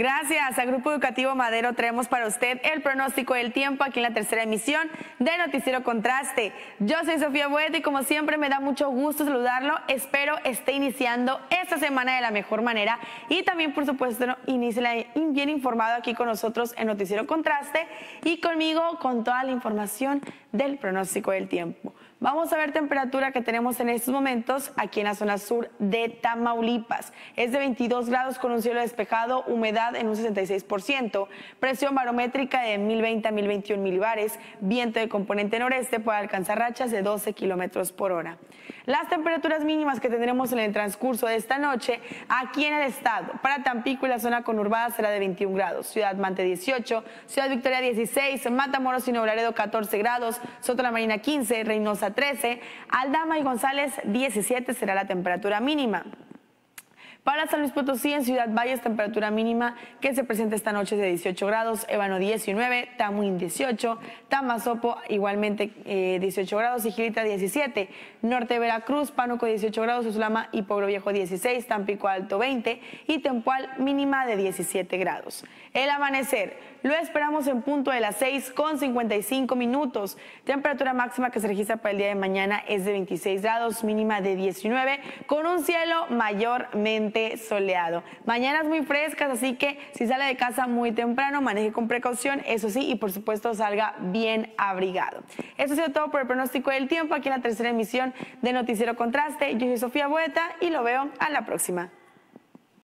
Gracias a Grupo Educativo Madero traemos para usted el pronóstico del tiempo aquí en la tercera emisión de Noticiero Contraste. Yo soy Sofía Buet y como siempre me da mucho gusto saludarlo. Espero esté iniciando esta semana de la mejor manera y también por supuesto inicie bien informado aquí con nosotros en Noticiero Contraste y conmigo con toda la información del pronóstico del tiempo. Vamos a ver temperatura que tenemos en estos momentos aquí en la zona sur de Tamaulipas. Es de 22 grados con un cielo despejado, humedad en un 66%, presión barométrica de 1020 a 1021 milibares, viento de componente noreste puede alcanzar rachas de 12 kilómetros por hora. Las temperaturas mínimas que tendremos en el transcurso de esta noche aquí en el estado. Para Tampico y la zona conurbada será de 21 grados, Ciudad Mante 18, Ciudad Victoria 16, Matamoros y Noblaredo 14 grados, Soto la Marina 15, Reynosa 13, Aldama y González 17 será la temperatura mínima. Para San Luis Potosí, en Ciudad Valles, temperatura mínima que se presenta esta noche de 18 grados, Ébano 19, Tamuín 18, Tamazopo igualmente 18 eh, grados y Gilita 17, Norte Veracruz, Pánuco 18 grados, Uslama y Pueblo Viejo 16, Tampico Alto 20 y Tempual mínima de 17 grados. El amanecer, lo esperamos en punto de las 6 con 55 minutos. Temperatura máxima que se registra para el día de mañana es de 26 grados, mínima de 19, con un cielo mayormente soleado. Mañanas muy frescas, así que si sale de casa muy temprano, maneje con precaución, eso sí, y por supuesto salga bien abrigado. Eso ha sido todo por el pronóstico del tiempo aquí en la tercera emisión de Noticiero Contraste. Yo soy Sofía Bueta y lo veo a la próxima.